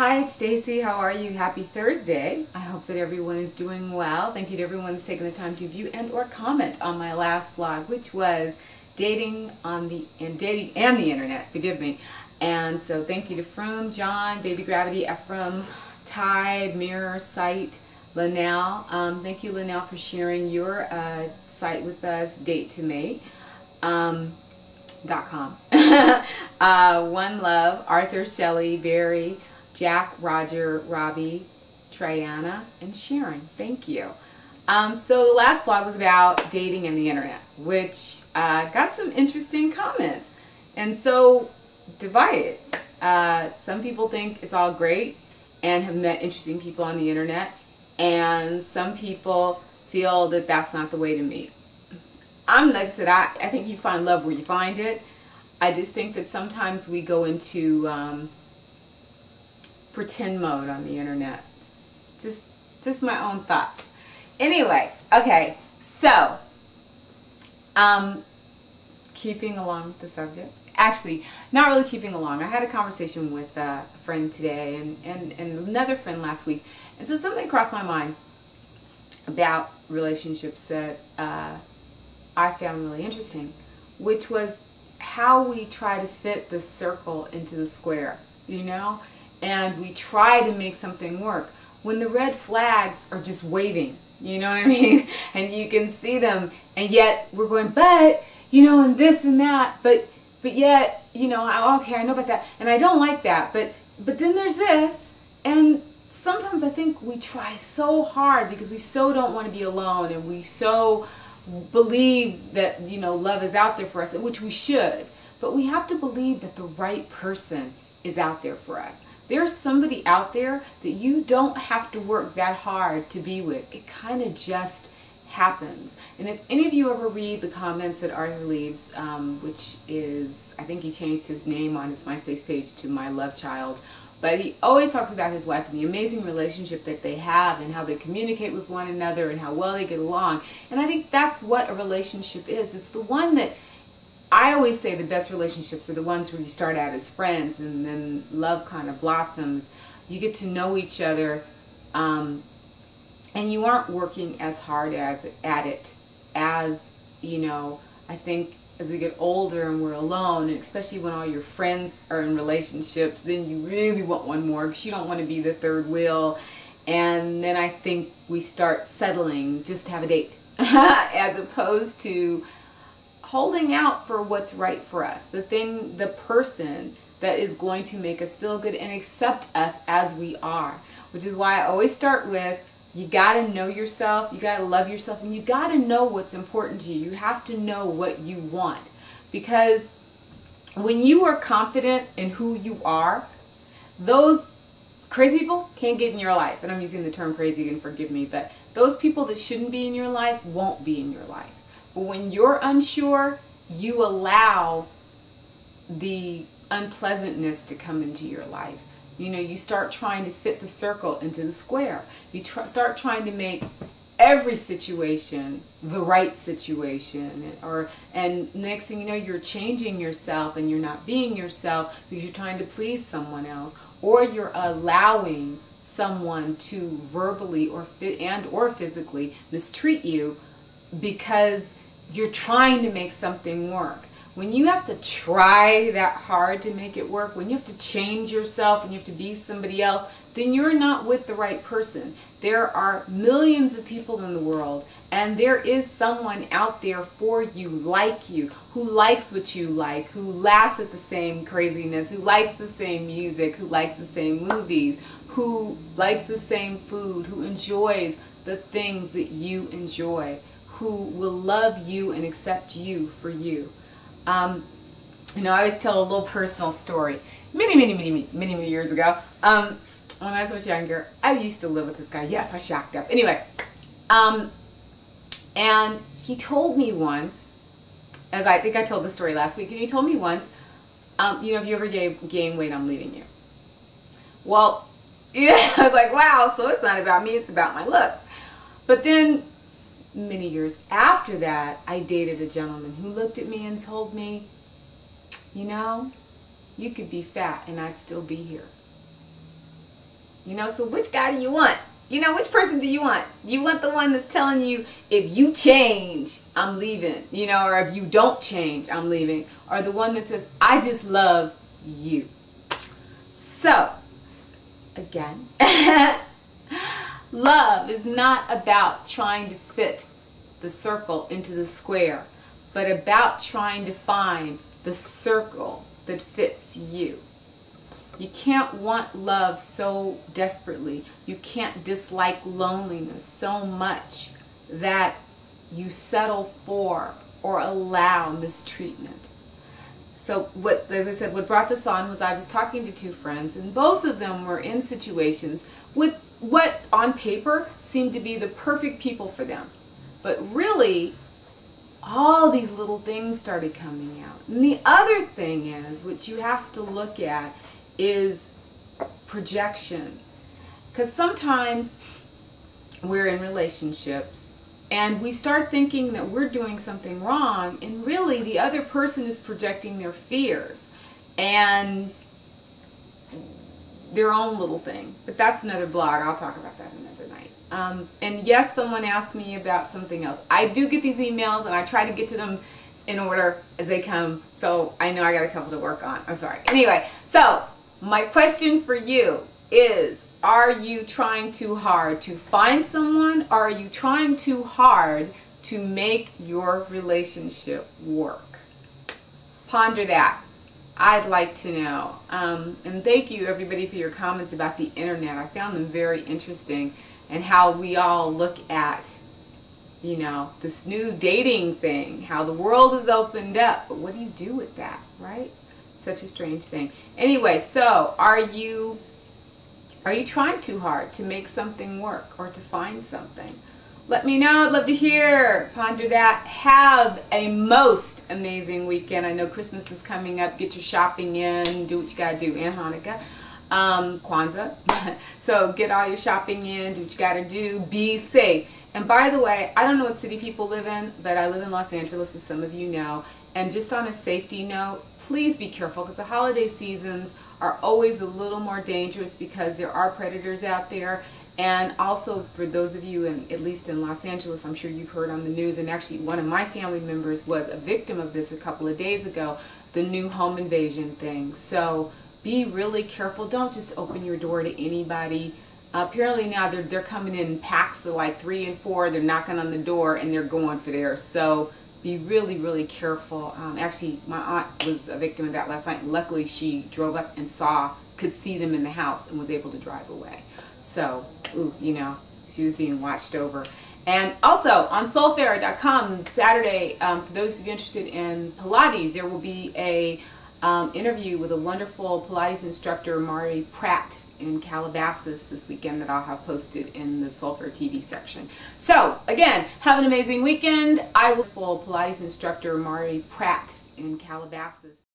Hi, it's Stacye. How are you? Happy Thursday. I hope that everyone is doing well. Thank you to everyone who's taken the time to view and or comment on my last blog, which was dating on the and dating and the internet. Forgive me. And so thank you to From, John, Baby Gravity, Ephraim, Tide, Mirror, Site, Linnell. Um, thank you, Linnell, for sharing your uh, site with us, Date to Mate. Um, dot com. uh, One Love, Arthur, Shelley, Barry, Jack, Roger, Robbie, Triana, and Sharon. Thank you. Um, so the last blog was about dating and the internet, which uh, got some interesting comments. And so divided. Uh, some people think it's all great and have met interesting people on the internet, and some people feel that that's not the way to meet. I'm like I said, I, I think you find love where you find it. I just think that sometimes we go into um, pretend mode on the internet. Just, just my own thoughts. Anyway, okay, so, um, keeping along with the subject. Actually, not really keeping along. I had a conversation with a friend today and, and, and another friend last week. And so something crossed my mind about relationships that uh, I found really interesting, which was how we try to fit the circle into the square, you know? And we try to make something work when the red flags are just waving, you know what I mean? And you can see them, and yet we're going, but, you know, and this and that, but, but yet, you know, okay, I know about that, and I don't like that, but, but then there's this, and sometimes I think we try so hard because we so don't want to be alone, and we so believe that you know love is out there for us which we should but we have to believe that the right person is out there for us there's somebody out there that you don't have to work that hard to be with it kind of just happens and if any of you ever read the comments that arthur leaves um, which is i think he changed his name on his myspace page to my love child but he always talks about his wife and the amazing relationship that they have and how they communicate with one another and how well they get along. And I think that's what a relationship is. It's the one that I always say the best relationships are the ones where you start out as friends and then love kind of blossoms. You get to know each other um, and you aren't working as hard as at it as, you know, I think as we get older and we're alone, and especially when all your friends are in relationships, then you really want one more because you don't want to be the third wheel. And then I think we start settling just to have a date as opposed to holding out for what's right for us. The thing, the person that is going to make us feel good and accept us as we are. Which is why I always start with you got to know yourself, you got to love yourself, and you got to know what's important to you. You have to know what you want. Because when you are confident in who you are, those crazy people can't get in your life. And I'm using the term crazy and forgive me, but those people that shouldn't be in your life won't be in your life. But when you're unsure, you allow the unpleasantness to come into your life. You know, you start trying to fit the circle into the square. You tr start trying to make every situation the right situation or and next thing you know you're changing yourself and you're not being yourself because you're trying to please someone else or you're allowing someone to verbally or and or physically mistreat you because you're trying to make something work when you have to try that hard to make it work, when you have to change yourself and you have to be somebody else, then you're not with the right person. There are millions of people in the world, and there is someone out there for you, like you, who likes what you like, who laughs at the same craziness, who likes the same music, who likes the same movies, who likes the same food, who enjoys the things that you enjoy, who will love you and accept you for you. Um, you know, I always tell a little personal story. Many, many, many, many, many, years ago, um, when I was much younger, I used to live with this guy. Yes, I shacked up. Anyway, um, and he told me once, as I think I told the story last week, and he told me once, um, you know, if you ever gain, gain weight, I'm leaving you. Well, yeah, I was like, wow, so it's not about me, it's about my looks. But then many years after that, I dated a gentleman who looked at me and told me, you know, you could be fat and I'd still be here. You know, so which guy do you want? You know, which person do you want? You want the one that's telling you, if you change, I'm leaving, you know, or if you don't change, I'm leaving, or the one that says, I just love you. So, again, love is not about trying to fit the circle into the square, but about trying to find the circle that fits you. You can't want love so desperately. You can't dislike loneliness so much that you settle for or allow mistreatment. So what, as I said, what brought this on was I was talking to two friends, and both of them were in situations with what on paper seemed to be the perfect people for them. But really, all these little things started coming out. And the other thing is, which you have to look at, is projection. Because sometimes we're in relationships and we start thinking that we're doing something wrong, and really the other person is projecting their fears and their own little thing. But that's another blog. I'll talk about that another night. Um, and yes, someone asked me about something else. I do get these emails, and I try to get to them in order as they come. So I know I got a couple to work on. I'm sorry. Anyway, so my question for you is are you trying too hard to find someone or are you trying too hard to make your relationship work? Ponder that. I'd like to know. Um, and thank you everybody for your comments about the internet. I found them very interesting and how we all look at you know, this new dating thing, how the world has opened up. But what do you do with that, right? Such a strange thing. Anyway, so are you are you trying too hard to make something work or to find something? Let me know. I'd love to hear. Ponder that. Have a most amazing weekend. I know Christmas is coming up. Get your shopping in. Do what you got to do. And Hanukkah. Um, Kwanzaa. so get all your shopping in. Do what you got to do. Be safe. And by the way, I don't know what city people live in, but I live in Los Angeles, as some of you know. And just on a safety note, please be careful because the holiday seasons are always a little more dangerous because there are predators out there. And also for those of you, in, at least in Los Angeles, I'm sure you've heard on the news, and actually one of my family members was a victim of this a couple of days ago, the new home invasion thing. So be really careful. Don't just open your door to anybody. Uh, apparently now they're, they're coming in packs of like three and four. They're knocking on the door and they're going for there. So be really, really careful. Um, actually, my aunt was a victim of that last night. Luckily, she drove up and saw, could see them in the house and was able to drive away. So, ooh, you know, she was being watched over. And also on soulfare.com, Saturday, um, for those of you interested in Pilates, there will be a um, interview with a wonderful Pilates instructor, Mari Pratt, in Calabasas this weekend that I'll have posted in the Soulfare TV section. So, again, have an amazing weekend. I will Pilates instructor Mari Pratt in Calabasas.